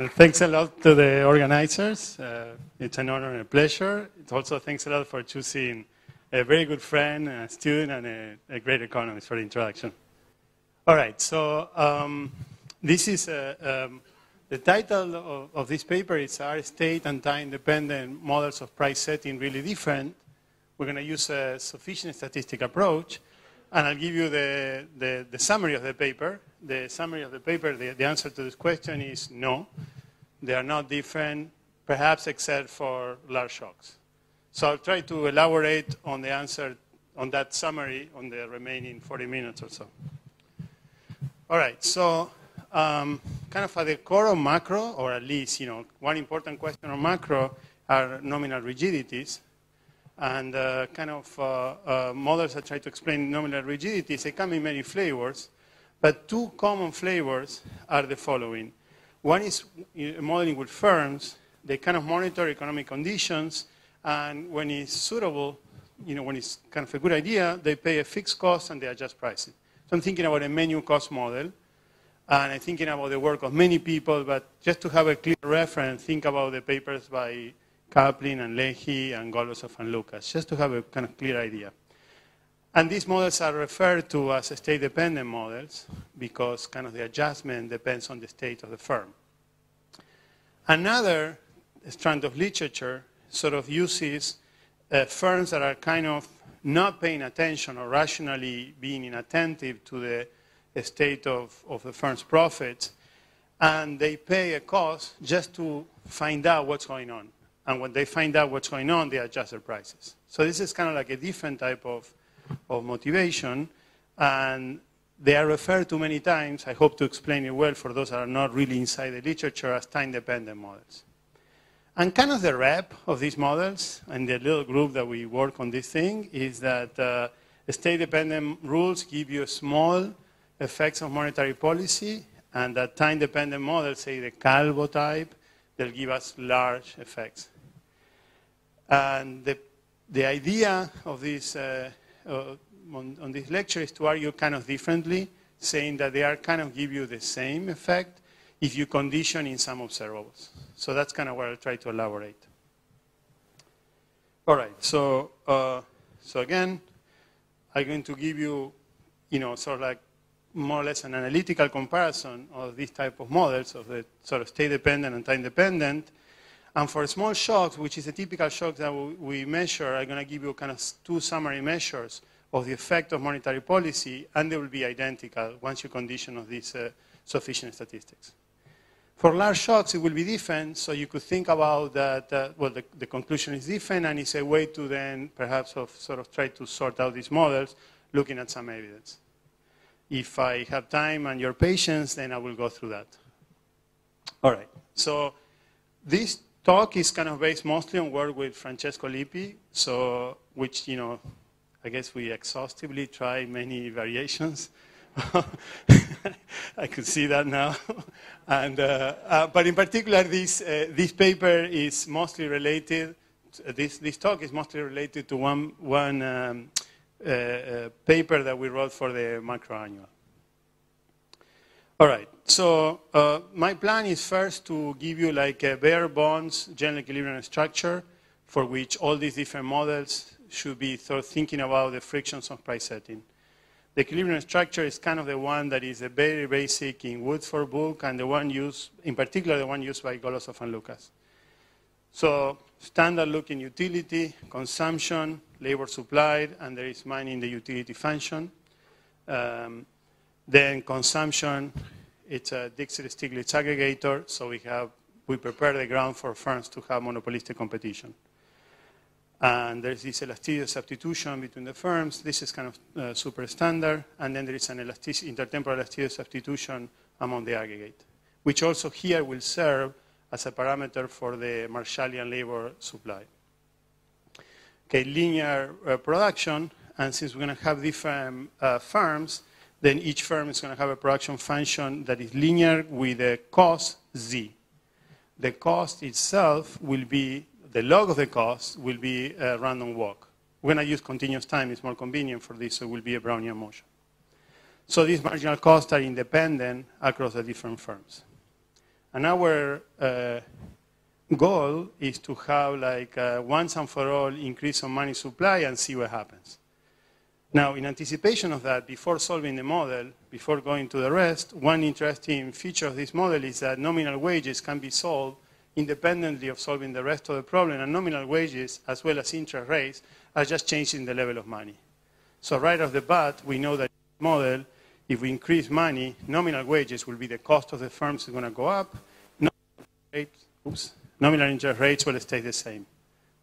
Well, thanks a lot to the organizers. Uh, it's an honor and a pleasure. Also thanks a lot for choosing a very good friend, a student, and a, a great economist for the introduction. All right, so um, this is a, uh, um, the title of, of, this paper is Are State and Time-Dependent Models of Price Setting Really Different? We're going to use a sufficient statistic approach, and I'll give you the, the, the summary of the paper. The summary of the paper, the, the answer to this question is no. They are not different, perhaps except for large shocks. So I'll try to elaborate on the answer on that summary on the remaining 40 minutes or so. All right, so um, kind of at the core of macro, or at least, you know, one important question on macro are nominal rigidities. And uh, kind of uh, uh, models that try to explain nominal rigidities, they come in many flavors. But two common flavors are the following. One is modeling with firms. They kind of monitor economic conditions, and when it's suitable, you know, when it's kind of a good idea, they pay a fixed cost and they adjust pricing. So I'm thinking about a menu cost model, and I'm thinking about the work of many people, but just to have a clear reference, think about the papers by Caplin and Leahy and Golosov and Lucas, just to have a kind of clear idea. And these models are referred to as state-dependent models because kind of the adjustment depends on the state of the firm. Another strand of literature sort of uses uh, firms that are kind of not paying attention or rationally being inattentive to the state of, of the firm's profits, and they pay a cost just to find out what's going on. And when they find out what's going on, they adjust their prices. So this is kind of like a different type of, of motivation, and they are referred to many times, I hope to explain it well for those that are not really inside the literature, as time-dependent models. And kind of the rep of these models and the little group that we work on this thing is that uh, state-dependent rules give you small effects of monetary policy, and that time-dependent models, say the Calvo type, they'll give us large effects. And the, the idea of this, uh, uh, on, on this lecture is to argue kind of differently, saying that they are kind of give you the same effect if you condition in some observables. So that's kind of what I'll try to elaborate. All right, so, uh, so again, I'm going to give you, you know, sort of like more or less an analytical comparison of these type of models of the sort of state-dependent and time-dependent. And for small shocks, which is a typical shock that we measure, I'm going to give you kind of two summary measures of the effect of monetary policy, and they will be identical once you condition of these uh, sufficient statistics. For large shocks, it will be different, so you could think about that, uh, well, the, the, conclusion is different, and it's a way to then perhaps of, sort of try to sort out these models looking at some evidence. If I have time and your patience, then I will go through that. All right, so this talk is kind of based mostly on work with Francesco Lippi, so which, you know, I guess we exhaustively try many variations. I could see that now. and, uh, uh, but in particular, this, uh, this paper is mostly related, this, this talk is mostly related to one, one um, uh, uh, paper that we wrote for the macro annual. All right, so uh, my plan is first to give you like a bare bones general equilibrium structure for which all these different models should be thinking about the frictions of price setting. The equilibrium structure is kind of the one that is a very basic in Woodford book and the one used, in particular, the one used by Golosov and Lucas. So standard looking utility, consumption, labor supplied, and there is money in the utility function. Um, then consumption, it's a Dixit-Stiglitz aggregator, so we have we prepare the ground for firms to have monopolistic competition. And there's this elasticity substitution between the firms. This is kind of uh, super standard. And then there is an elastic, intertemporal elasticity substitution among the aggregate, which also here will serve as a parameter for the Marshallian labor supply. Okay, linear uh, production, and since we're going to have different uh, firms, then each firm is going to have a production function that is linear with a cost z. The cost itself will be the log of the cost will be a random walk. When I use continuous time, it's more convenient for this, so it will be a Brownian motion. So these marginal costs are independent across the different firms. And our uh, goal is to have like a once and for all increase on money supply and see what happens. Now, in anticipation of that, before solving the model, before going to the rest, one interesting feature of this model is that nominal wages can be solved independently of solving the rest of the problem, and nominal wages, as well as interest rates, are just changing the level of money. So right off the bat, we know that model, if we increase money, nominal wages will be the cost of the firms is going to go up. Nominal, rate, oops, nominal interest rates will stay the same.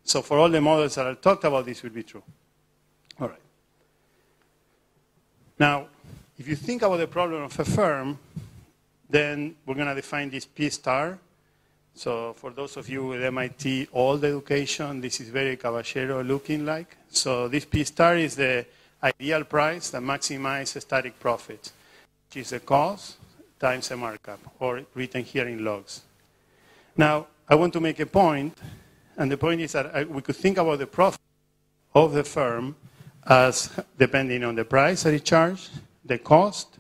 So for all the models that I talked about, this will be true. All right. Now, if you think about the problem of a firm, then we're going to define this P star. So for those of you with MIT old education, this is very Caballero looking like. So this P star is the ideal price that maximizes static profit, which is the cost times a markup, or written here in logs. Now, I want to make a point, and the point is that I, we could think about the profit of the firm as depending on the price that it charged, the cost,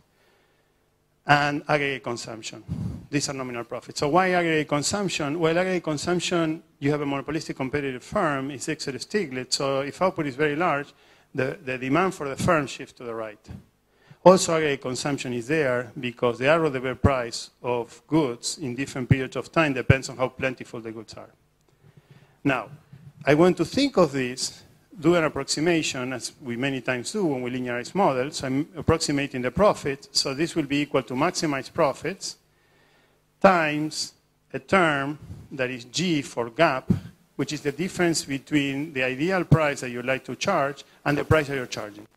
and aggregate consumption. These are nominal profits. So why aggregate consumption? Well, aggregate consumption, you have a monopolistic competitive firm, it's Dixit Stiglitz, so if output is very large, the, the demand for the firm shifts to the right. Also, aggregate consumption is there because the RODB price of goods in different periods of time depends on how plentiful the goods are. Now, I want to think of this do an approximation, as we many times do when we linearize models. I'm approximating the profit. So this will be equal to maximize profits times a term that is G for gap, which is the difference between the ideal price that you'd like to charge and the price that you're charging.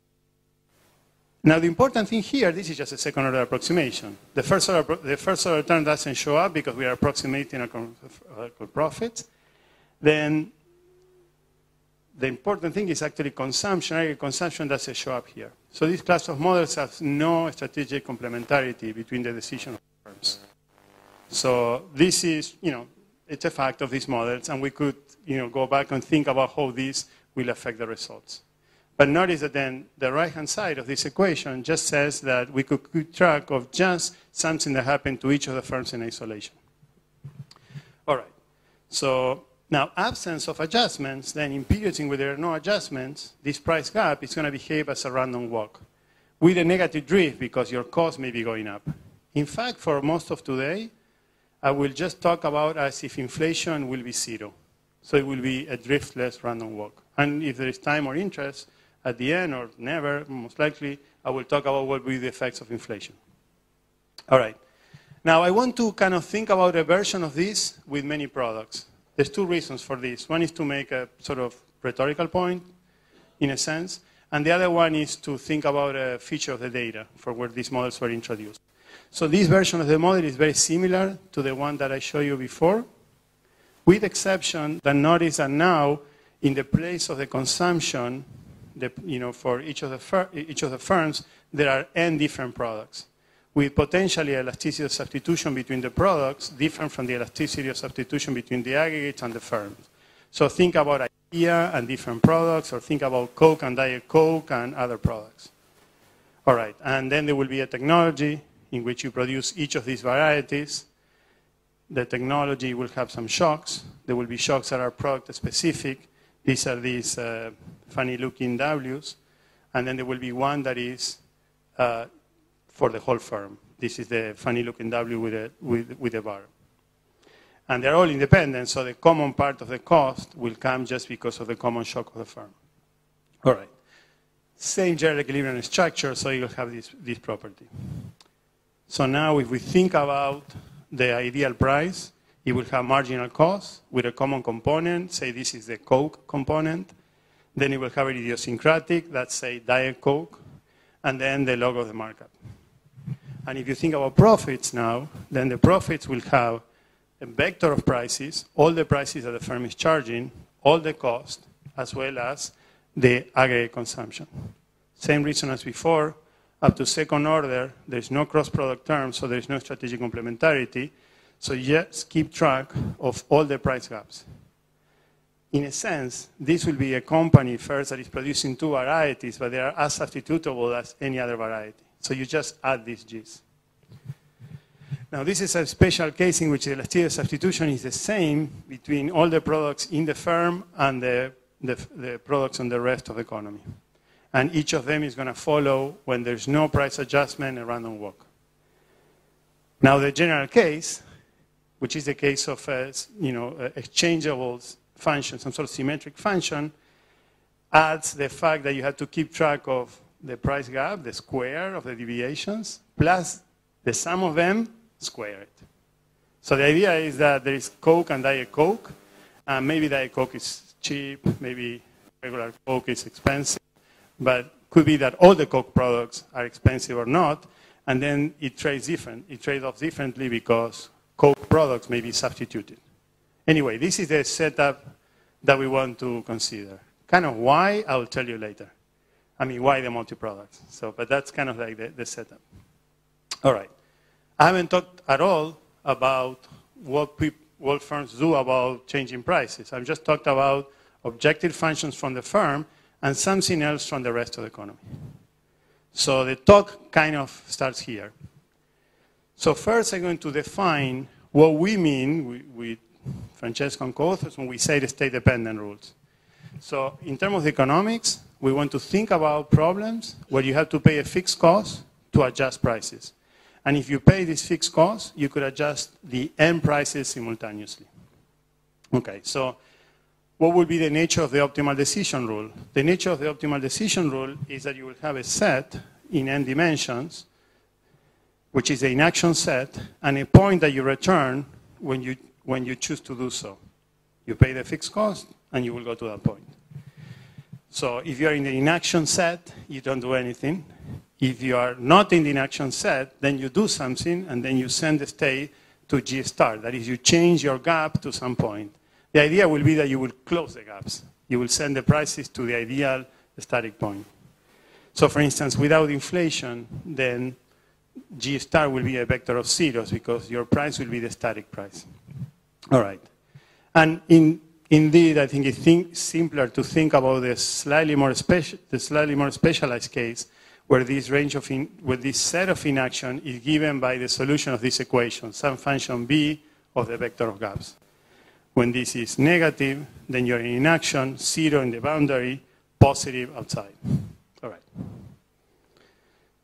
Now, the important thing here, this is just a second order approximation. The first order, the first order term doesn't show up because we are approximating a profit. Then the important thing is actually consumption. consumption doesn't show up here. So this class of models has no strategic complementarity between the decision of firms. So this is, you know, it's a fact of these models, and we could, you know, go back and think about how this will affect the results. But notice that then the right-hand side of this equation just says that we could keep track of just something that happened to each of the firms in isolation. All right. So now, absence of adjustments, then in periods in which there are no adjustments, this price gap is going to behave as a random walk with a negative drift because your cost may be going up. In fact, for most of today, I will just talk about as if inflation will be zero. So it will be a driftless random walk. And if there is time or interest at the end, or never, most likely, I will talk about what will be the effects of inflation. All right. Now, I want to kind of think about a version of this with many products. There's two reasons for this. One is to make a sort of rhetorical point, in a sense, and the other one is to think about a feature of the data for where these models were introduced. So this version of the model is very similar to the one that I showed you before, with exception that notice that now, in the place of the consumption, the, you know, for each of, the each of the firms, there are n different products with potentially elasticity of substitution between the products different from the elasticity of substitution between the aggregates and the firms. So think about IKEA and different products, or think about Coke and Diet Coke and other products. All right, and then there will be a technology in which you produce each of these varieties. The technology will have some shocks. There will be shocks that are product specific. These are these uh, funny looking W's. And then there will be one that is uh, for the whole firm. This is the funny looking W with a, with, with a bar. And they're all independent, so the common part of the cost will come just because of the common shock of the firm. All right. Same general equilibrium structure, so you'll have this, this property. So now if we think about the ideal price, it will have marginal cost with a common component. Say this is the Coke component. Then it will have an idiosyncratic, that's say Diet Coke, and then the log of the markup. And if you think about profits now, then the profits will have a vector of prices, all the prices that the firm is charging, all the cost, as well as the aggregate consumption. Same reason as before, up to second order, there's no cross-product term, so there's no strategic complementarity. So just keep track of all the price gaps. In a sense, this will be a company first that is producing two varieties, but they are as substitutable as any other variety. So you just add these G's. Now, this is a special case in which the elasticity substitution is the same between all the products in the firm and the, the, the products on the rest of the economy. And each of them is going to follow when there's no price adjustment, a random walk. Now, the general case, which is the case of uh, a, you know, uh, exchangeable function, some sort of symmetric function, adds the fact that you have to keep track of the price gap, the square of the deviations, plus the sum of them squared. So the idea is that there is Coke and Diet Coke, and maybe Diet Coke is cheap, maybe regular Coke is expensive, but could be that all the Coke products are expensive or not, and then it trades different. It trades off differently because Coke products may be substituted. Anyway, this is the setup that we want to consider. Kind of why, I will tell you later. I mean, why the multi-products. So, but that's kind of like the, the setup. All right. I haven't talked at all about what, what firms do about changing prices. I've just talked about objective functions from the firm and something else from the rest of the economy. So the talk kind of starts here. So first I'm going to define what we mean with Francesco and co-authors when we say the state-dependent rules. So in terms of economics, we want to think about problems where you have to pay a fixed cost to adjust prices. And if you pay this fixed cost, you could adjust the end prices simultaneously. Okay, so what would be the nature of the optimal decision rule? The nature of the optimal decision rule is that you will have a set in n dimensions, which is the inaction set, and a point that you return when you, when you choose to do so. You pay the fixed cost, and you will go to that point. So if you're in the inaction set, you don't do anything. If you are not in the inaction set, then you do something, and then you send the state to G star. That is, you change your gap to some point. The idea will be that you will close the gaps. You will send the prices to the ideal static point. So for instance, without inflation, then G star will be a vector of zeros because your price will be the static price. All right. And in, indeed, I think it's simpler to think about the slightly more, speci the slightly more specialized case where this range of in, where this set of inaction is given by the solution of this equation, some function b of the vector of gaps. When this is negative, then you're in inaction, zero in the boundary, positive outside. All right.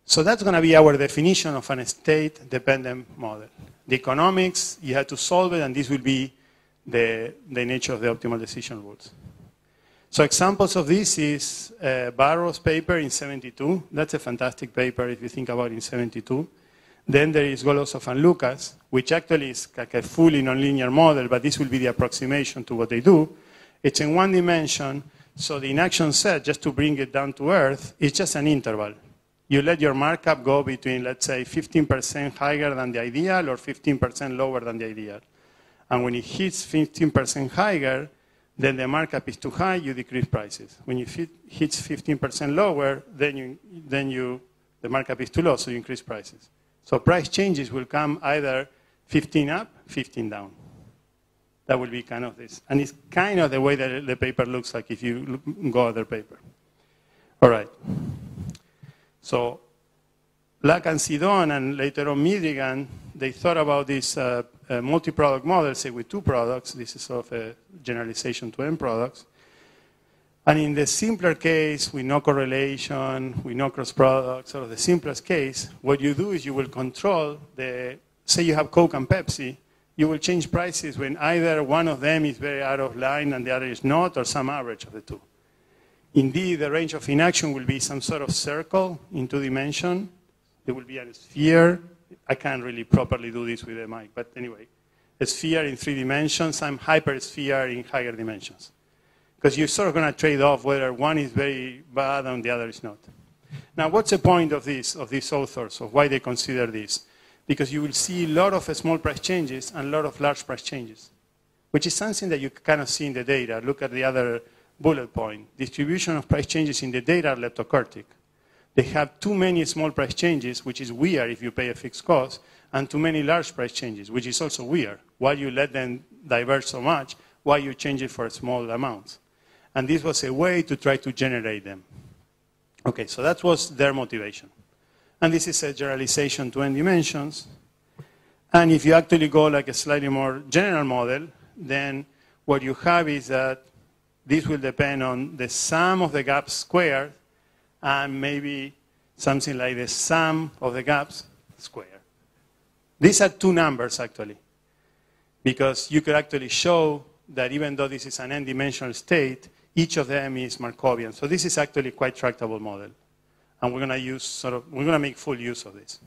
So that's going to be our definition of an state-dependent model. The economics, you have to solve it, and this will be the, the nature of the optimal decision rules. So examples of this is uh, Barro's paper in 72. That's a fantastic paper if you think about it in 72. Then there is Golosov and Lucas, which actually is like a fully nonlinear model, but this will be the approximation to what they do. It's in one dimension, so the inaction set, just to bring it down to earth, is just an interval. You let your markup go between, let's say, 15% higher than the ideal or 15% lower than the ideal. And when it hits 15% higher, then the markup is too high, you decrease prices. When it hits 15% lower, then, you, then you, the markup is too low, so you increase prices. So price changes will come either 15 up, 15 down. That will be kind of this. And it's kind of the way that the paper looks like if you go other paper. All right. So Lach and Tsiddon and later on Midrigan, they thought about this uh, uh, multi-product model, say with two products. This is sort of a generalization to n products. And in the simpler case, with no correlation, with no cross products, sort of the simplest case, what you do is you will control the, say you have Coke and Pepsi, you will change prices when either one of them is very out of line and the other is not, or some average of the two. Indeed, the range of inaction will be some sort of circle in two dimension. There will be a sphere. I can't really properly do this with a mic, but anyway, a sphere in three dimensions, some hypersphere in higher dimensions because you're sort of going to trade off whether one is very bad and the other is not. Now, what's the point of this, of these authors, of why they consider this? Because you will see a lot of small price changes and a lot of large price changes, which is something that you cannot see in the data. Look at the other bullet point. Distribution of price changes in the data are leptokurtic. They have too many small price changes, which is weird if you pay a fixed cost, and too many large price changes, which is also weird. Why you let them diverge so much? Why you change it for small amounts? And this was a way to try to generate them. Okay, so that was their motivation. And this is a generalization to n dimensions. And if you actually go like a slightly more general model, then what you have is that this will depend on the sum of the gaps squared and maybe something like the sum of the gaps squared. These are two numbers, actually, because you could actually show that even though this is an n-dimensional state, each of them is Markovian. So this is actually quite tractable model. And we're going to use sort of, we're going to make full use of this.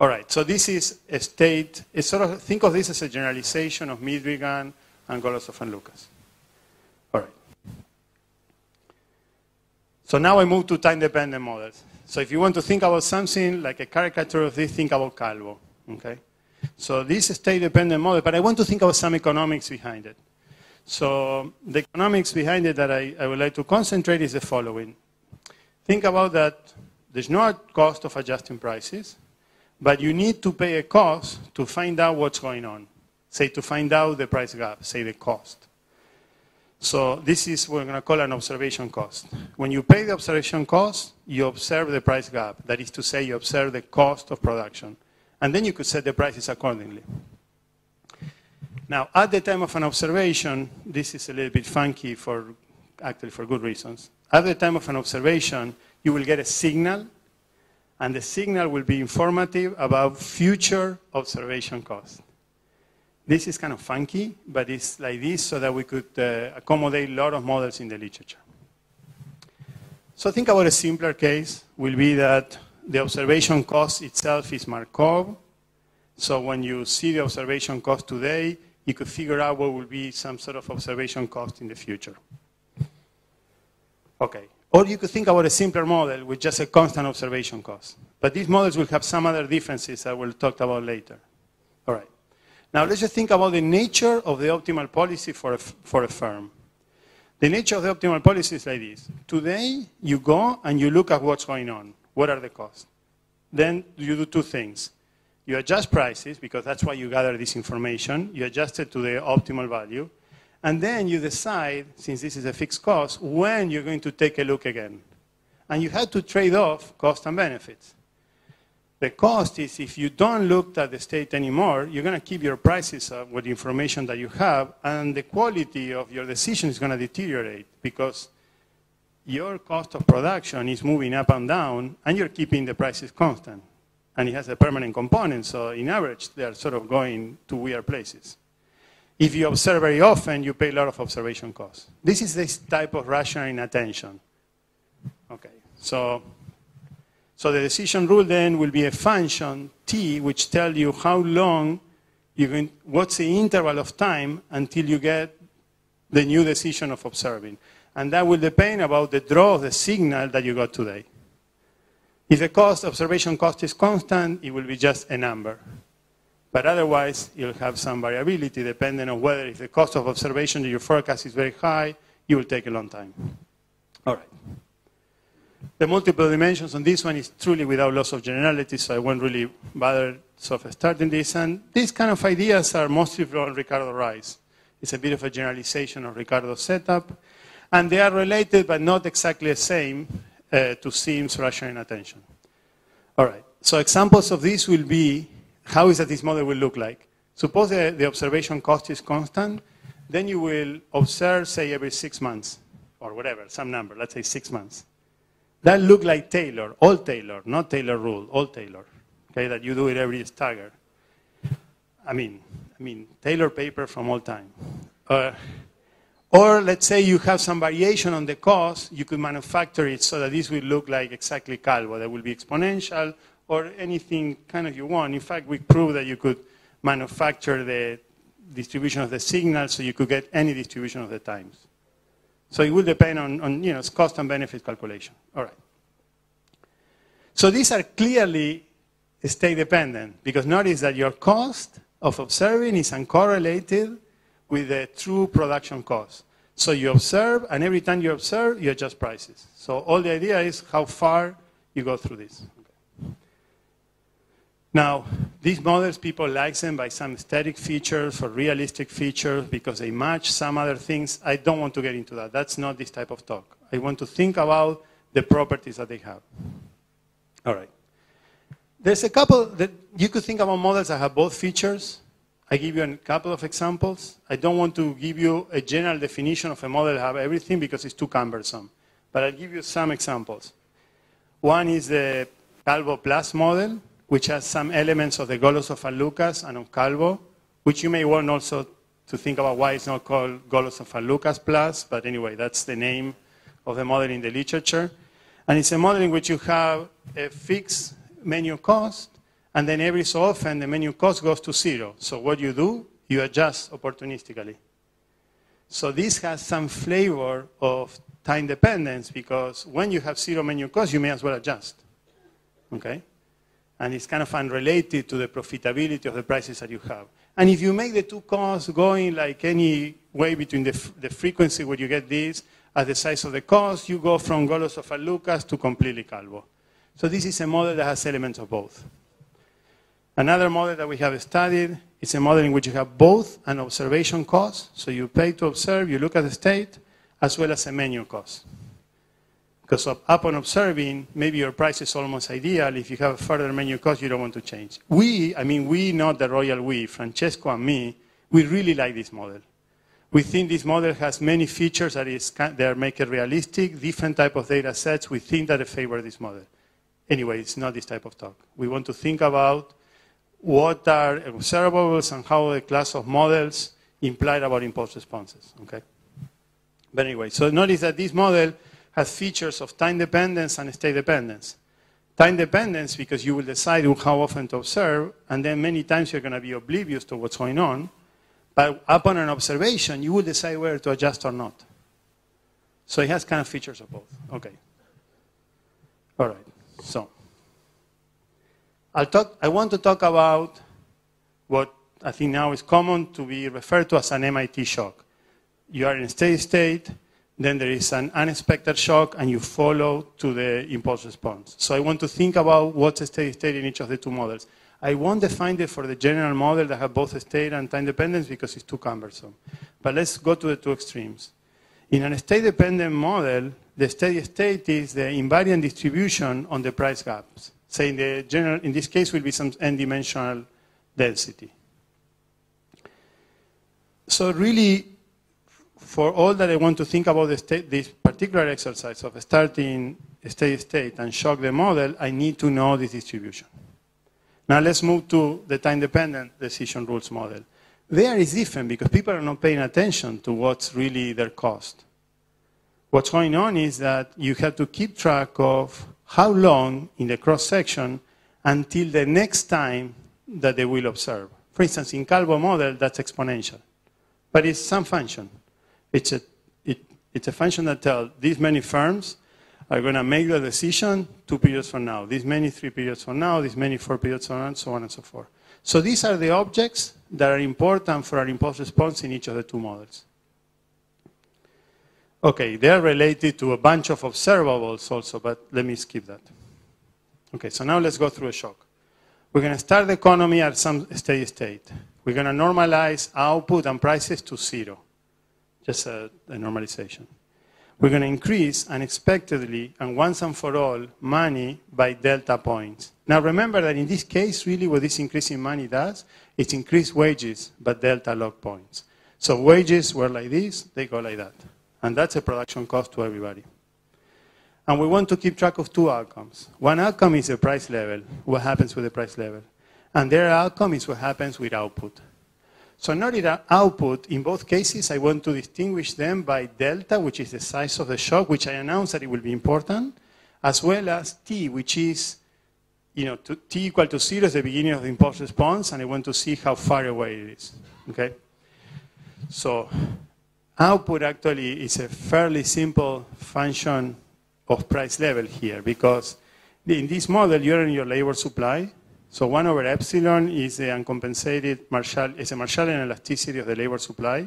All right, so this is a state, sort of, think of this as a generalization of Midrigan and Golosov and Lucas. All right. So now I move to time-dependent models. So if you want to think about something like a caricature of this, think about Calvo. Okay? So this is state-dependent model, but I want to think about some economics behind it. So the economics behind it that I, I would like to concentrate is the following. Think about that there's no cost of adjusting prices, but you need to pay a cost to find out what's going on. Say to find out the price gap, say the cost. So this is what we're going to call an observation cost. When you pay the observation cost, you observe the price gap. That is to say, you observe the cost of production. And then you could set the prices accordingly. Now, at the time of an observation, this is a little bit funky for actually for good reasons. At the time of an observation, you will get a signal, and the signal will be informative about future observation costs. This is kind of funky, but it's like this so that we could uh, accommodate a lot of models in the literature. So think about a simpler case will be that the observation cost itself is Markov. So when you see the observation cost today, you could figure out what will be some sort of observation cost in the future. Okay. Or you could think about a simpler model with just a constant observation cost. But these models will have some other differences that we'll talk about later. All right. Now let's just think about the nature of the optimal policy for a, for a firm. The nature of the optimal policy is like this. Today, you go and you look at what's going on. What are the costs? Then you do two things. You adjust prices, because that's why you gather this information. You adjust it to the optimal value. And then you decide, since this is a fixed cost, when you're going to take a look again. And you have to trade off cost and benefits. The cost is if you don't look at the state anymore, you're going to keep your prices up with the information that you have, and the quality of your decision is going to deteriorate because your cost of production is moving up and down, and you're keeping the prices constant. And it has a permanent component, so in average, they're sort of going to weird places. If you observe very often, you pay a lot of observation costs. This is this type of rational inattention. Okay, so, so the decision rule then will be a function, t, which tells you how long, you can, what's the interval of time until you get the new decision of observing and that will depend about the draw of the signal that you got today. If the cost, observation cost is constant, it will be just a number. But otherwise, you'll have some variability depending on whether if the cost of observation that you forecast is very high, you will take a long time. All right. The multiple dimensions on this one is truly without loss of generality, so I won't really bother sort of starting this. And these kind of ideas are mostly from Ricardo Reis. It's a bit of a generalization of Ricardo's setup. And they are related, but not exactly the same, uh, to Sims rational inattention. All right. So examples of this will be how is that this model will look like. Suppose the, the observation cost is constant, then you will observe, say, every six months, or whatever, some number, let's say six months. That look like Taylor, all Taylor, not Taylor rule, all Taylor. Okay, that you do it every stagger. I mean, I mean, Taylor paper from all time. Uh, or let's say you have some variation on the cost, you could manufacture it so that this will look like exactly Calvo. That will be exponential or anything kind of you want. In fact, we proved that you could manufacture the distribution of the signal so you could get any distribution of the times. So it will depend on, on you know, cost and benefit calculation. All right. So these are clearly state dependent because notice that your cost of observing is uncorrelated with the true production cost. So you observe, and every time you observe, you adjust prices. So all the idea is how far you go through this. Now, these models, people like them by some aesthetic features or realistic features because they match some other things. I don't want to get into that. That's not this type of talk. I want to think about the properties that they have. All right. There's a couple that you could think about models that have both features. I give you a couple of examples. I don't want to give you a general definition of a model that have everything because it's too cumbersome. But I'll give you some examples. One is the Calvo Plus model, which has some elements of the Golosov Lucas and of Calvo, which you may want also to think about why it's not called Golosov Lucas Plus, but anyway, that's the name of the model in the literature. And it's a model in which you have a fixed menu cost, and then every so often the menu cost goes to zero. So what you do, you adjust opportunistically. So this has some flavor of time dependence because when you have zero menu cost, you may as well adjust. Okay? And it's kind of unrelated to the profitability of the prices that you have. And if you make the two costs going like any way between the, the frequency where you get this at the size of the cost, you go from Golosov and Lucas to completely Calvo. So this is a model that has elements of both. Another model that we have studied is a model in which you have both an observation cost, so you pay to observe, you look at the state, as well as a menu cost. Because upon observing, maybe your price is almost ideal. If you have a further menu cost, you don't want to change. We, I mean, we, not the royal we, Francesco and me, we really like this model. We think this model has many features that, is, that make it realistic, different type of data sets. We think that favor this model. Anyway, it's not this type of talk. We want to think about what are observables and how the class of models implied about impulse responses. Okay. But anyway, so notice that this model has features of time dependence and state dependence. Time dependence because you will decide how often to observe, and then many times you're going to be oblivious to what's going on. But upon an observation, you will decide whether to adjust or not. So it has kind of features of both. Okay. All right. So I'll talk, I want to talk about what I think now is common to be referred to as an MIT shock. You are in steady state, then there is an unexpected shock, and you follow to the impulse response. So I want to think about what's a steady state in each of the two models. I won't define it for the general model that have both state and time dependence because it's too cumbersome. But let's go to the two extremes. In a state-dependent model, the steady state is the invariant distribution on the price gaps. Say in, the general, in this case will be some n-dimensional density. So really, for all that I want to think about state, this particular exercise of starting steady state and shock the model, I need to know this distribution. Now let's move to the time-dependent decision rules model. There is different because people are not paying attention to what's really their cost. What's going on is that you have to keep track of how long in the cross-section until the next time that they will observe. For instance, in Calvo model, that's exponential. But it's some function. It's a, it, it's a function that tells these many firms are going to make the decision two periods from now, these many three periods from now, these many four periods from now, and so on and so forth. So these are the objects that are important for our impulse response in each of the two models. Okay, they are related to a bunch of observables also, but let me skip that. Okay, so now let's go through a shock. We're going to start the economy at some steady state. We're going to normalize output and prices to zero, just a, a normalization. We're going to increase unexpectedly and once and for all money by delta points. Now remember that in this case, really what this increase in money does, is increase wages, but delta log points. So wages were like this, they go like that. And that's a production cost to everybody. And we want to keep track of two outcomes. One outcome is the price level, what happens with the price level. And the other outcome is what happens with output. So that output, in both cases, I want to distinguish them by delta, which is the size of the shock, which I announced that it will be important, as well as t, which is, you know, to, t equal to zero is the beginning of the impulse response, and I want to see how far away it is, okay? So output actually is a fairly simple function of price level here, because in this model, you're in your labor supply, so 1 over epsilon is the uncompensated Marshall, is a Marshallian elasticity of the labor supply.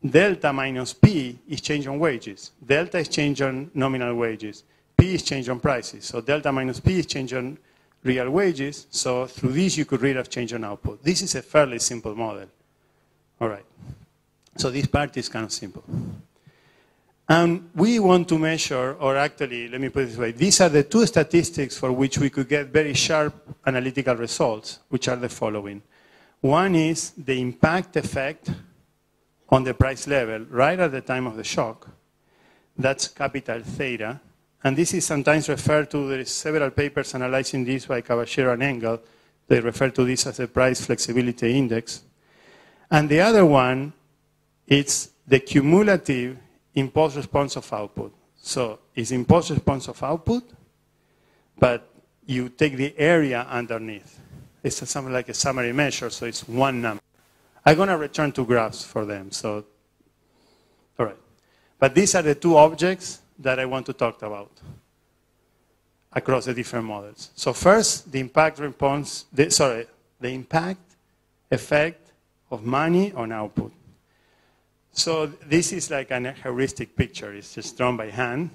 Delta minus P is change on wages. Delta is change on nominal wages. P is change on prices. So delta minus P is change on real wages. So through this, you could read of change on output. This is a fairly simple model. All right. So this part is kind of simple. And we want to measure, or actually, let me put it this way, these are the two statistics for which we could get very sharp analytical results, which are the following. One is the impact effect on the price level right at the time of the shock. That's capital theta. And this is sometimes referred to, there is several papers analyzing this by Caballero and Engel. They refer to this as the price flexibility index. And the other one, it's the cumulative impulse response of output. So it's impulse response of output, but you take the area underneath. It's something like a summary measure, so it's one number. I'm going to return to graphs for them. So, all right. But these are the two objects that I want to talk about across the different models. So first, the impact response, the, sorry, the impact effect of money on output. So this is like an heuristic picture. It's just drawn by hand.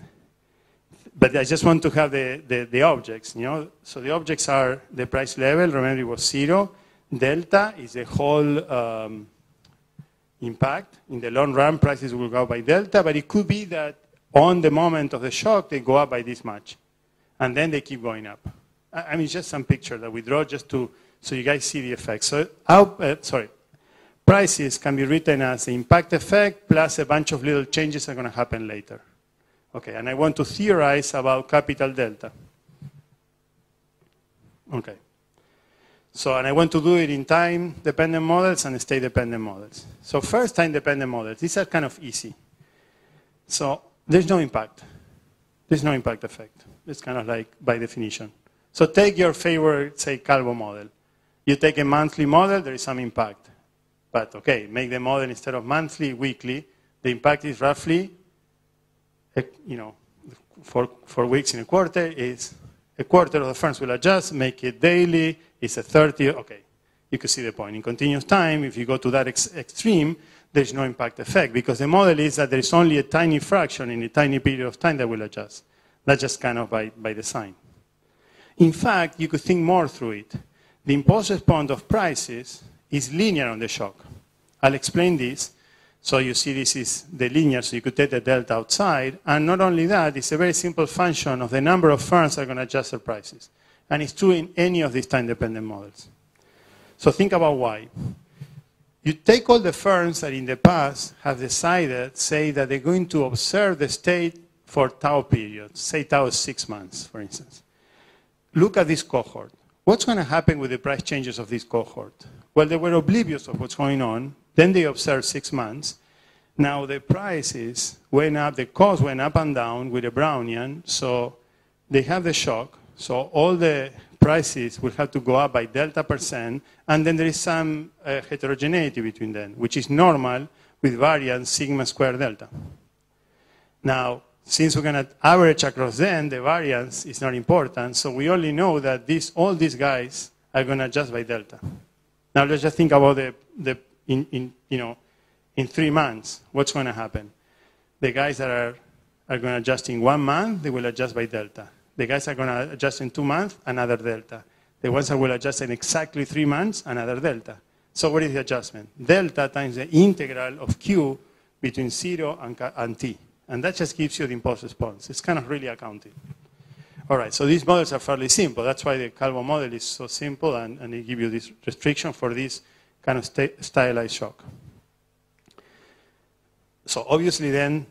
But I just want to have the, the, the, objects, you know. So the objects are the price level, remember it was zero. Delta is the whole um, impact. In the long run, prices will go up by delta, but it could be that on the moment of the shock, they go up by this much. And then they keep going up. I mean, it's just some picture that we draw just to, so you guys see the effect. So, uh, sorry, prices can be written as the impact effect plus a bunch of little changes that are going to happen later. Okay, and I want to theorize about capital delta. Okay. So, and I want to do it in time-dependent models and state-dependent models. So first, time-dependent models. These are kind of easy. So there's no impact. There's no impact effect. It's kind of like by definition. So take your favorite, say, Calvo model. You take a monthly model, there is some impact. But okay, make the model instead of monthly, weekly. The impact is roughly, eh, you know, four, four weeks in a quarter is a quarter of the firms will adjust, make it daily, it's a 30, okay. You can see the point. In continuous time, if you go to that ex extreme, there's no impact effect because the model is that there is only a tiny fraction in a tiny period of time that will adjust. That's just kind of by, by design. In fact, you could think more through it. The impulse response of prices is linear on the shock. I'll explain this. So you see this is the linear, so you could take the delta outside. And not only that, it's a very simple function of the number of firms that are going to adjust their prices. And it's true in any of these time-dependent models. So think about why. You take all the firms that in the past have decided, say that they're going to observe the state for tau periods, say tau is six months, for instance. Look at this cohort. What's going to happen with the price changes of this cohort? Well, they were oblivious of what's going on. Then they observed six months. Now the prices went up, the cost went up and down with a Brownian, so they have the shock. So all the prices will have to go up by delta percent, and then there is some uh, heterogeneity between them, which is normal with variance sigma squared delta. Now, since we're going to average across them, the variance is not important, so we only know that all these guys are going to adjust by delta. Now let's just think about the, the in, in, you know, in three months, what's going to happen? The guys that are, are going to adjust in one month, they will adjust by delta. The guys are going to adjust in two months, another delta. The ones that will adjust in exactly three months, another delta. So what is the adjustment? Delta times the integral of Q between 0 and, and T. And that just gives you the impulse response. It's kind of really accounting. All right, so these models are fairly simple. That's why the Calvo model is so simple, and, and they give you this restriction for this kind of stylized shock. So obviously then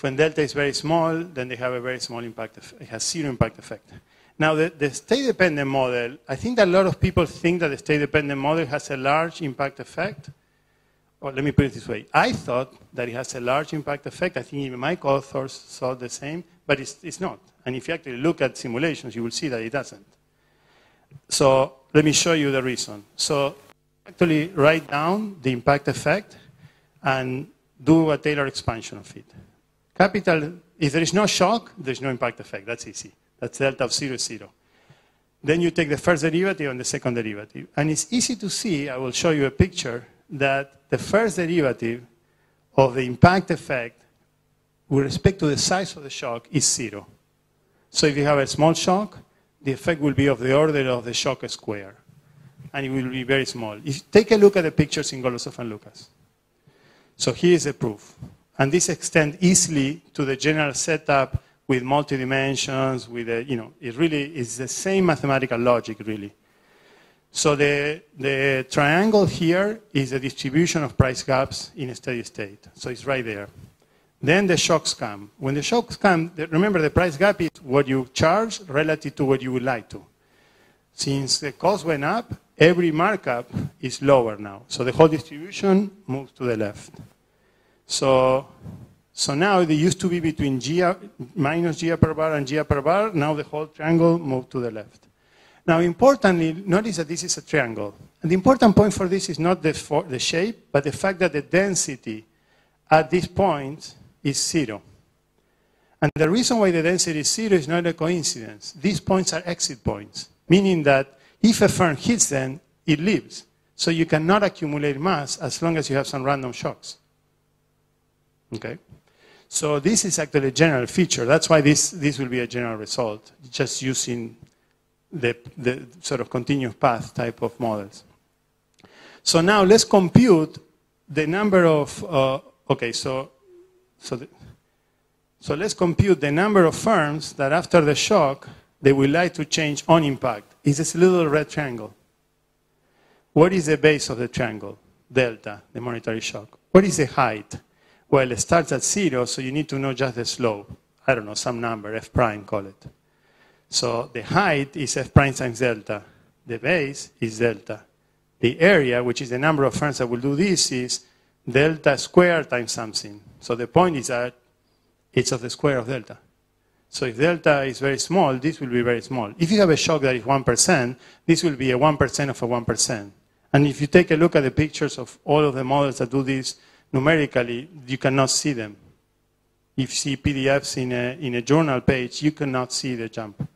when delta is very small, then they have a very small impact. It has zero impact effect. Now, the, the state-dependent model, I think that a lot of people think that the state-dependent model has a large impact effect. Or let me put it this way. I thought that it has a large impact effect. I think even my co-authors thought the same, but it's, it's not. And if you actually look at simulations, you will see that it doesn't. So let me show you the reason. So actually write down the impact effect and do a Taylor expansion of it. Capital, if there is no shock, there's no impact effect. That's easy. That's delta of 0 0. Then you take the first derivative and the second derivative. And it's easy to see, I will show you a picture, that the first derivative of the impact effect with respect to the size of the shock is zero. So if you have a small shock, the effect will be of the order of the shock square. And it will be very small. If, take a look at the pictures in Golosov and Lucas. So here is the proof. And this extends easily to the general setup with multi-dimensions, with a, you know, it really is the same mathematical logic, really. So the, the triangle here is the distribution of price gaps in a steady state. So it's right there. Then the shocks come. When the shocks come, remember the price gap is what you charge relative to what you would like to. Since the cost went up, every markup is lower now. So the whole distribution moves to the left. So, so now it used to be between G minus G per bar and G per bar. Now the whole triangle moved to the left. Now, importantly, notice that this is a triangle. And the important point for this is not the, the shape, but the fact that the density at this point is zero. And the reason why the density is zero is not a coincidence. These points are exit points, meaning that if a firm hits them, it leaves. So you cannot accumulate mass as long as you have some random shocks. Okay? So this is actually a general feature. That's why this, this will be a general result, just using the, the sort of continuous path type of models. So now let's compute the number of, uh, okay, so, so, the, so let's compute the number of firms that after the shock, they will like to change on impact. It's this little red triangle. What is the base of the triangle? Delta, the monetary shock. What is the height? Well, it starts at zero, so you need to know just the slope. I don't know, some number, f prime, call it. So the height is f prime times delta. The base is delta. The area, which is the number of firms that will do this, is delta squared times something. So the point is that it's of the square of delta. So if delta is very small, this will be very small. If you have a shock that is 1%, this will be a 1% of a 1%. And if you take a look at the pictures of all of the models that do this numerically, you cannot see them. If you see PDFs in a, in a journal page, you cannot see the jump.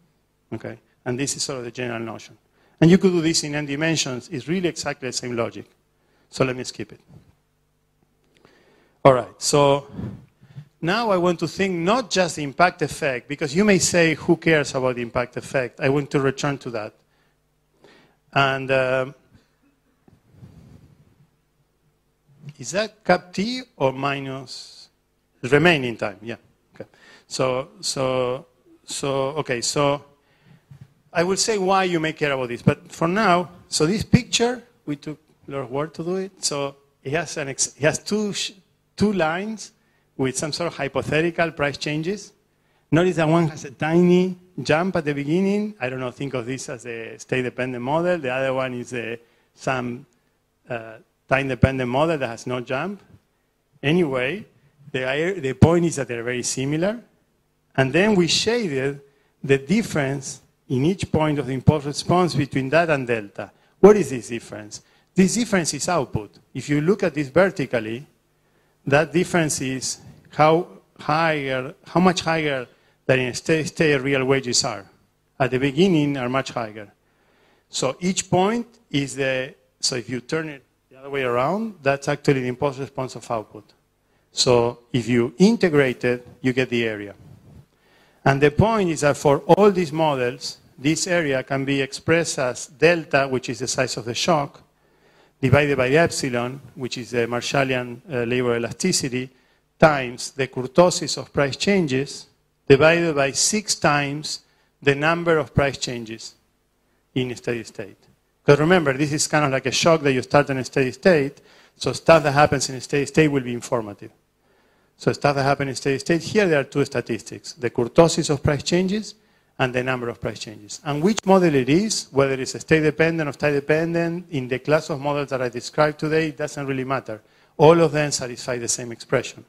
Okay? And this is sort of the general notion. And you could do this in n dimensions. It's really exactly the same logic. So let me skip it. All right, so now I want to think not just the impact effect, because you may say, who cares about the impact effect? I want to return to that. And uh, is that cap t or minus remaining time? Yeah. Okay. So, so, so, okay, so I will say why you may care about this, but for now, so this picture, we took Lord Ward to do it, so it has, an has two, two lines with some sort of hypothetical price changes. Notice that one has a tiny jump at the beginning. I don't know, think of this as a state-dependent model. The other one is a, some uh, time-dependent model that has no jump. Anyway, the, the point is that they're very similar. And then we shaded the difference in each point of the impulse response between that and delta. What is this difference? This difference is output. If you look at this vertically, that difference is how higher, how much higher than in state real wages are. At the beginning are much higher. So each point is the, so if you turn it the other way around, that's actually the impulse response of output. So if you integrate it, you get the area. And the point is that for all these models, this area can be expressed as delta, which is the size of the shock, divided by the epsilon, which is the Marshallian uh, labor elasticity, times the kurtosis of price changes, divided by six times the number of price changes in a steady state. Because remember, this is kind of like a shock that you start in a steady state, so stuff that happens in a steady state will be informative. So stuff that happens in steady state, here there are two statistics, the kurtosis of price changes and the number of price changes. And which model it is, whether it's state dependent or time dependent, in the class of models that I described today, it doesn't really matter. All of them satisfy the same expression.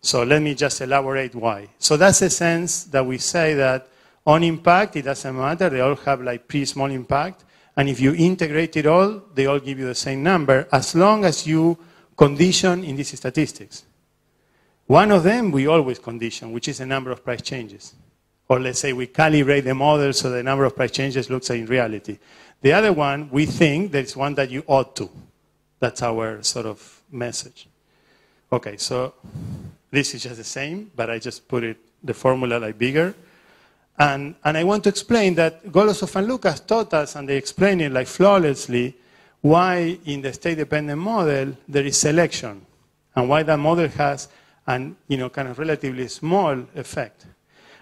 So let me just elaborate why. So that's the sense that we say that on impact, it doesn't matter. They all have like pretty small impact. And if you integrate it all, they all give you the same number as long as you condition in these statistics. One of them we always condition, which is the number of price changes. Or let's say we calibrate the model so the number of price changes looks like in reality. The other one, we think that it's one that you ought to. That's our sort of message. Okay, so this is just the same, but I just put it, the formula like bigger. And, and I want to explain that Golosov and Lucas taught us, and they explain it like flawlessly, why in the state-dependent model there is selection, and why that model has an you know, kind of relatively small effect.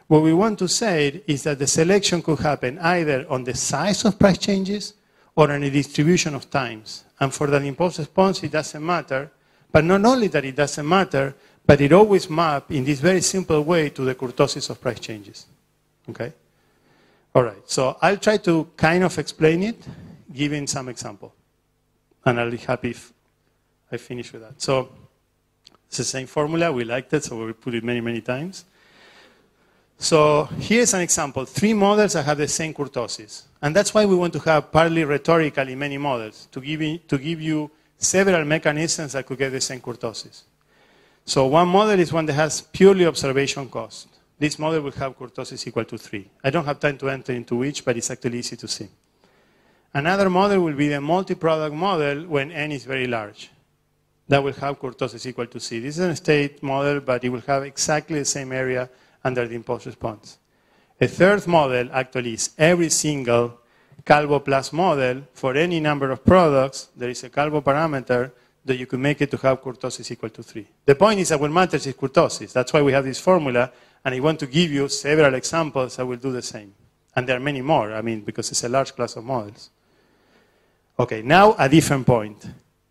What we want to say is that the selection could happen either on the size of price changes or on a distribution of times. And for the impulse response, it doesn't matter. But not only that it doesn't matter, but it always maps in this very simple way to the kurtosis of price changes. Okay? All right, so I'll try to kind of explain it, giving some example. And I'll be happy if I finish with that. So it's the same formula. We liked it, so we put it many, many times. So here's an example. Three models that have the same kurtosis. And that's why we want to have partly rhetorically many models, to give, you, to give you several mechanisms that could get the same kurtosis. So one model is one that has purely observation cost this model will have kurtosis equal to 3. I don't have time to enter into which, but it's actually easy to see. Another model will be the multi-product model when n is very large. That will have kurtosis equal to c. This is a state model, but it will have exactly the same area under the impulse response. A third model actually is every single Calvo plus model for any number of products. There is a Calvo parameter that you could make it to have kurtosis equal to 3. The point is that what matters is kurtosis. That's why we have this formula, and I want to give you several examples that will do the same. And there are many more, I mean, because it's a large class of models. Okay, now a different point.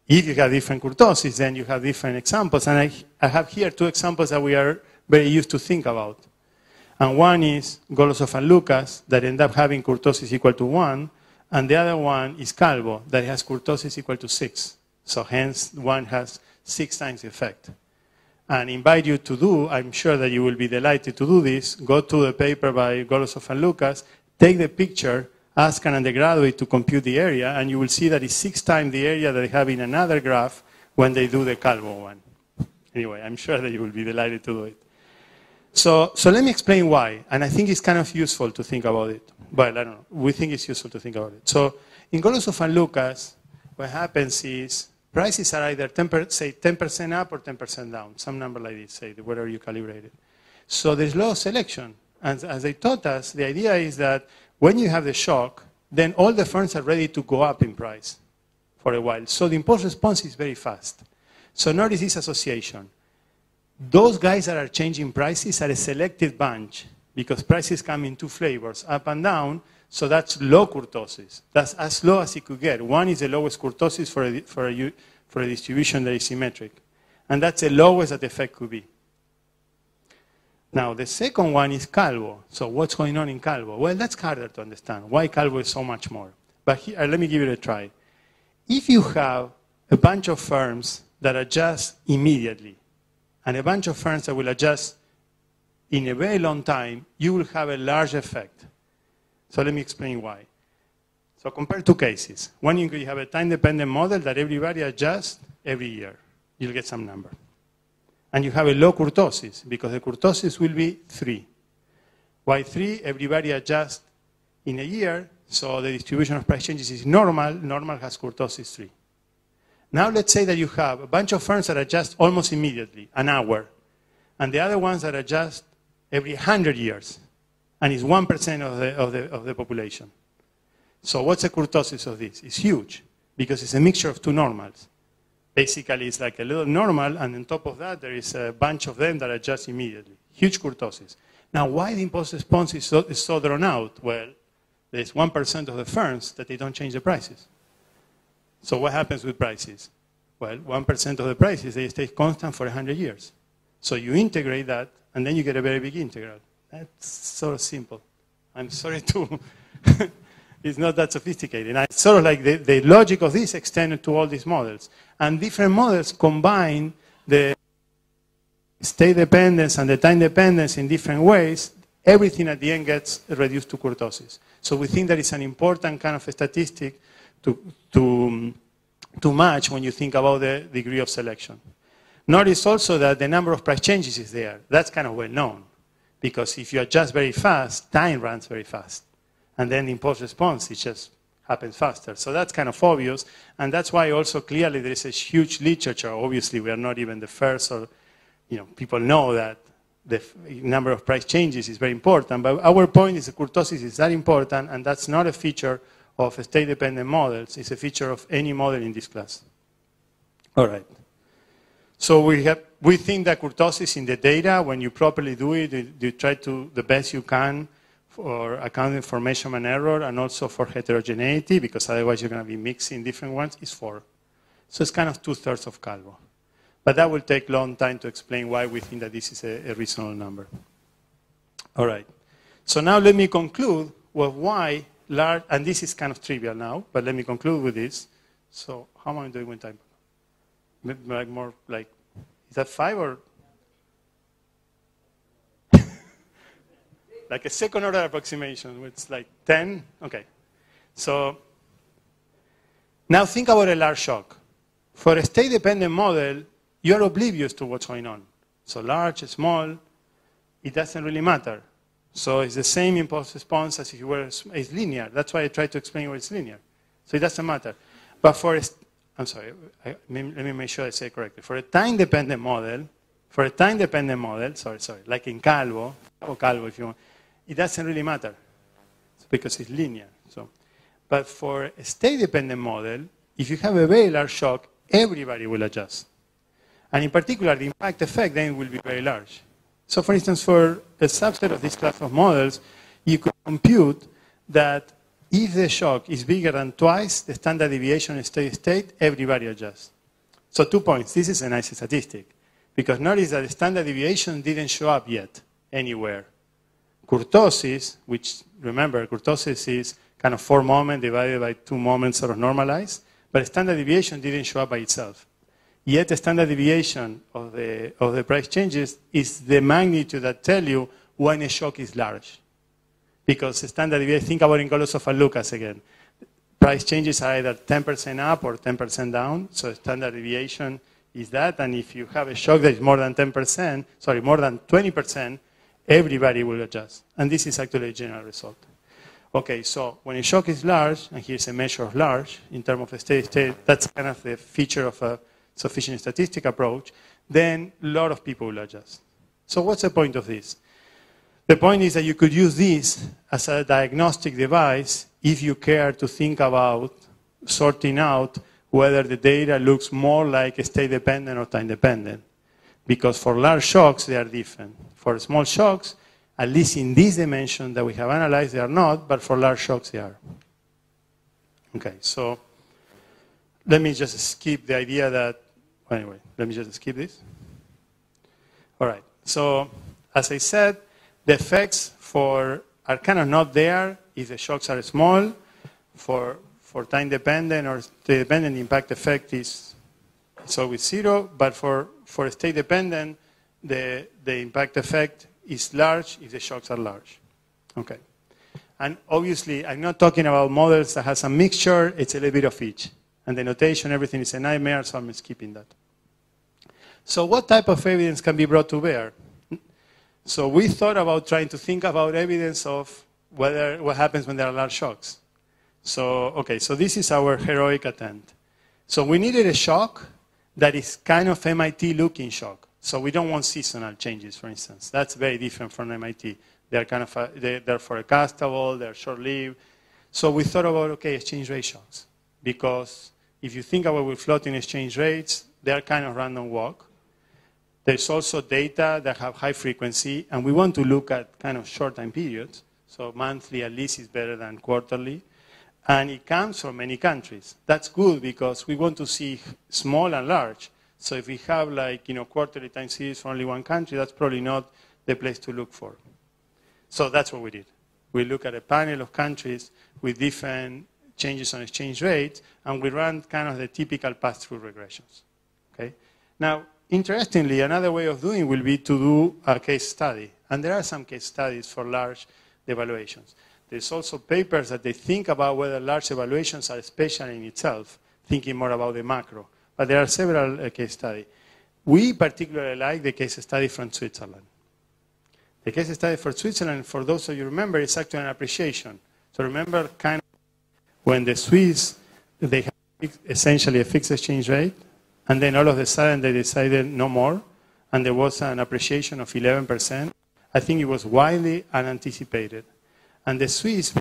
If you have different kurtosis, then you have different examples. And I, I have here two examples that we are very used to think about. And one is Golosov and Lucas, that end up having kurtosis equal to 1. And the other one is Calvo, that has kurtosis equal to 6. So hence, one has six times the effect and invite you to do, I'm sure that you will be delighted to do this, go to the paper by Golosov and Lucas, take the picture, ask an undergraduate to compute the area, and you will see that it's six times the area that they have in another graph when they do the Calvo one. Anyway, I'm sure that you will be delighted to do it. So, so let me explain why, and I think it's kind of useful to think about it. Well, I don't know. We think it's useful to think about it. So in Golosov and Lucas, what happens is Prices are either 10 say 10% up or 10% down, some number like this, say, whatever you calibrate it. So there's low selection. And as they taught us, the idea is that when you have the shock, then all the firms are ready to go up in price for a while. So the impulse response is very fast. So notice this association. Those guys that are changing prices are a selected bunch because prices come in two flavors, up and down, so that's low kurtosis. That's as low as it could get. One is the lowest kurtosis for a, for a, for a distribution that is symmetric. And that's the lowest that the effect could be. Now, the second one is Calvo. So what's going on in Calvo? Well, that's harder to understand. Why Calvo is so much more. But here, uh, let me give it a try. If you have a bunch of firms that adjust immediately, and a bunch of firms that will adjust in a very long time, you will have a large effect. So let me explain why. So compare two cases. One, you have a time-dependent model that everybody adjusts every year. You'll get some number. And you have a low kurtosis, because the kurtosis will be 3. Why 3? Everybody adjusts in a year, so the distribution of price changes is normal. Normal has kurtosis 3. Now let's say that you have a bunch of firms that adjust almost immediately, an hour, and the other ones that adjust every 100 years and it's 1% of the, of, the, of the population. So what's the kurtosis of this? It's huge, because it's a mixture of two normals. Basically, it's like a little normal, and on top of that, there is a bunch of them that adjust immediately. Huge kurtosis. Now, why the impulse response is so, is so drawn out? Well, there's 1% of the firms that they don't change the prices. So what happens with prices? Well, 1% of the prices, they stay constant for 100 years. So you integrate that, and then you get a very big integral. That's sort of simple. I'm sorry to, it's not that sophisticated. It's sort of like the, the logic of this extended to all these models. And different models combine the state dependence and the time dependence in different ways. Everything at the end gets reduced to kurtosis. So we think that it's an important kind of statistic to, to, to match when you think about the degree of selection. Notice also that the number of price changes is there. That's kind of well known. Because if you adjust very fast, time runs very fast. And then the impulse response, it just happens faster. So that's kind of obvious. And that's why also clearly there is a huge literature. Obviously, we are not even the first, or, you know, people know that the number of price changes is very important. But our point is the kurtosis is that important, and that's not a feature of state-dependent models. is a feature of any model in this class. All right. So we, have, we think that kurtosis in the data, when you properly do it, you try to the best you can for accounting for measurement error and also for heterogeneity, because otherwise you're going to be mixing different ones, is 4. So it's kind of two-thirds of Calvo. But that will take long time to explain why we think that this is a, a reasonable number. All right. So now let me conclude with why large, and this is kind of trivial now, but let me conclude with this. So how am I doing with time? Like more like, is that five or? like a second order approximation, it's like 10? Okay. So now think about a large shock. For a state-dependent model, you're oblivious to what's going on. So large, small, it doesn't really matter. So it's the same impulse response as if it were, it's linear. That's why I try to explain why it's linear. So it doesn't matter. But for a, I'm sorry, I, let me make sure I say correctly. For a time-dependent model, for a time-dependent model, sorry, sorry, like in Calvo, or Calvo if you want, it doesn't really matter because it's linear. So, but for a state-dependent model, if you have a very large shock, everybody will adjust. And in particular, the impact effect then will be very large. So for instance, for a subset of this class of models, you could compute that if the shock is bigger than twice the standard deviation in steady state, everybody adjusts. So two points. This is a nice statistic. Because notice that the standard deviation didn't show up yet anywhere. Kurtosis, which remember, kurtosis is kind of four moments divided by two moments sort of normalized, but standard deviation didn't show up by itself. Yet the standard deviation of the, of the price changes is the magnitude that tell you when a shock is large. Because standard deviation, think about in Golosov and Lucas again. Price changes are either 10% up or 10% down, so standard deviation is that, and if you have a shock that is more than 10%, sorry, more than 20%, everybody will adjust. And this is actually a general result. Okay, so when a shock is large, and here's a measure of large in terms of the steady state, that's kind of the feature of a sufficient statistic approach, then a lot of people will adjust. So what's the point of this? The point is that you could use this as a diagnostic device if you care to think about sorting out whether the data looks more like state dependent or time dependent. Because for large shocks, they are different. For small shocks, at least in this dimension that we have analyzed, they are not, but for large shocks, they are. Okay, so let me just skip the idea that, anyway, let me just skip this. All right, so as I said, the effects for are kind of not there if the shocks are small. For, for time dependent or state dependent, impact effect is it's always zero, but for, for state dependent, the, the impact effect is large if the shocks are large. Okay. And obviously, I'm not talking about models that has a mixture. It's a little bit of each. And the notation, everything is a nightmare, so I'm skipping that. So what type of evidence can be brought to bear? So we thought about trying to think about evidence of whether, what happens when there are large shocks. So, okay, so this is our heroic attempt. So we needed a shock that is kind of MIT-looking shock. So we don't want seasonal changes, for instance. That's very different from MIT. They're kind of, they're forecastable, they're short-lived. So we thought about, okay, exchange rate shocks. Because if you think about floating exchange rates, they're kind of random walk. There's also data that have high frequency, and we want to look at kind of short time periods. So monthly at least is better than quarterly. And it comes from many countries. That's good because we want to see small and large. So if we have like, you know, quarterly time series for only one country, that's probably not the place to look for. So that's what we did. We look at a panel of countries with different changes on exchange rates, and we run kind of the typical pass-through regressions. Okay? Now, interestingly, another way of doing will be to do a case study. And there are some case studies for large devaluations. There's also papers that they think about whether large evaluations are special in itself, thinking more about the macro. But there are several uh, case studies. We particularly like the case study from Switzerland. The case study for Switzerland, for those of you remember, is actually an appreciation. So remember kind when the Swiss, they had essentially a fixed exchange rate, and then all of a sudden they decided no more, and there was an appreciation of 11%. I think it was widely unanticipated. And the Swiss,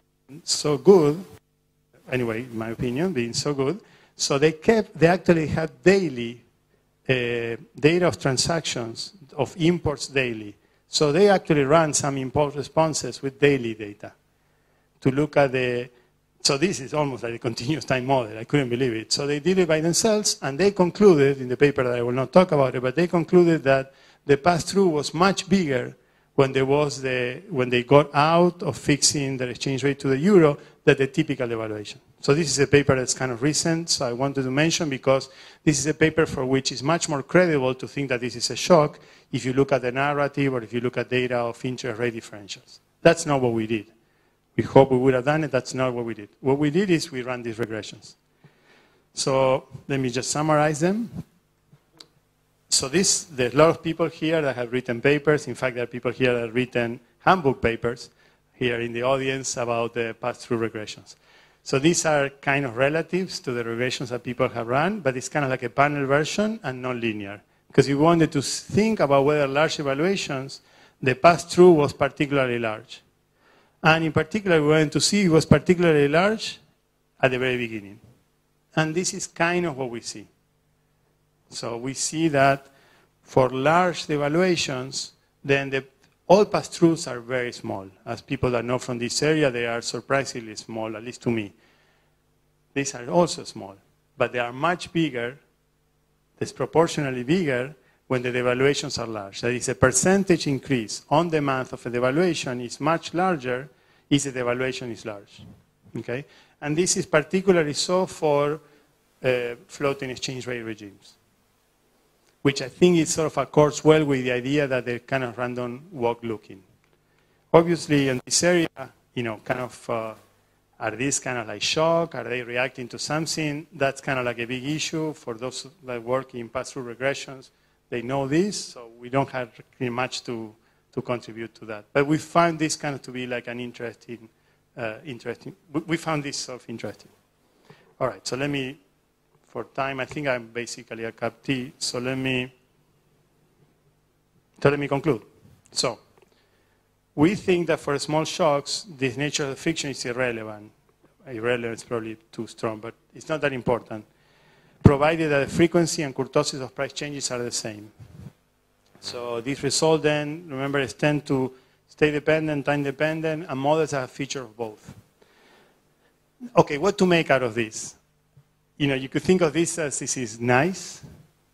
so good, anyway, in my opinion, being so good, so they kept, they actually had daily uh, data of transactions, of imports daily. So they actually ran some import responses with daily data to look at the, so this is almost like a continuous time model. I couldn't believe it. So they did it by themselves, and they concluded, in the paper that I will not talk about it, but they concluded that the pass-through was much bigger when there was the, when they got out of fixing the exchange rate to the euro than the typical devaluation. So this is a paper that's kind of recent, so I wanted to mention because this is a paper for which it's much more credible to think that this is a shock if you look at the narrative or if you look at data of interest rate differentials. That's not what we did. We hope we would have done it. That's not what we did. What we did is we ran these regressions. So let me just summarize them. So this, there's a lot of people here that have written papers. In fact, there are people here that have written handbook papers here in the audience about the pass-through regressions. So these are kind of relatives to the regressions that people have run, but it's kind of like a panel version and non-linear. Because we wanted to think about whether large evaluations, the pass-through was particularly large. And in particular, we wanted to see it was particularly large at the very beginning. And this is kind of what we see. So we see that for large devaluations, then the all pass-throughs are very small. As people that know from this area, they are surprisingly small, at least to me. These are also small, but they are much bigger, disproportionately bigger, when the devaluations are large. That is, a percentage increase on the month of a devaluation is much larger if the devaluation is large. Okay? And this is particularly so for uh, floating exchange rate regimes which I think is sort of accords well with the idea that they're kind of random walk looking. Obviously, in this area, you know, kind of, uh, are these kind of like shock? Are they reacting to something? That's kind of like a big issue for those that work in pass-through regressions. They know this, so we don't have much to, to contribute to that. But we found this kind of to be like an interesting, uh, interesting, we found this sort of interesting. All right, so let me for time. I think I'm basically a CAPT, so let me, so let me conclude. So, we think that for small shocks, this nature of the friction is irrelevant. Irrelevant is probably too strong, but it's not that important, provided that the frequency and kurtosis of price changes are the same. So this result then, remember, is tend to state dependent, time dependent, and models have a feature of both. Okay, what to make out of this? you know, you could think of this as this is nice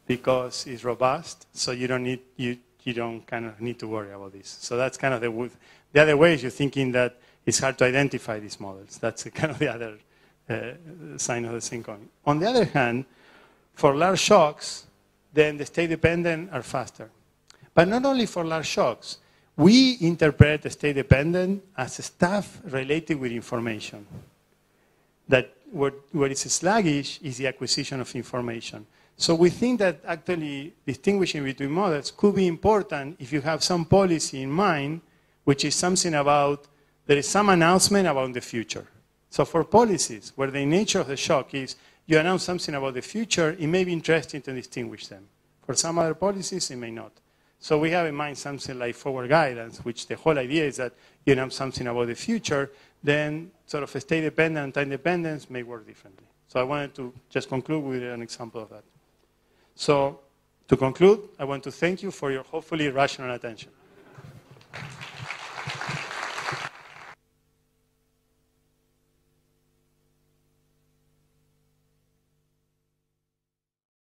because it's robust, so you don't need you you don't kind of need to worry about this. So that's kind of the the other way is you're thinking that it's hard to identify these models. That's kind of the other uh, sign of the same coin. On the other hand, for large shocks, then the state dependent are faster. But not only for large shocks, we interpret the state dependent as stuff related with information that what, is sluggish is the acquisition of information. So we think that actually distinguishing between models could be important if you have some policy in mind, which is something about, there is some announcement about the future. So for policies, where the nature of the shock is you announce something about the future, it may be interesting to distinguish them. For some other policies, it may not. So we have in mind something like forward guidance, which the whole idea is that you know something about the future, then sort of a state dependent and time dependence may work differently. So I wanted to just conclude with an example of that. So to conclude, I want to thank you for your hopefully rational attention.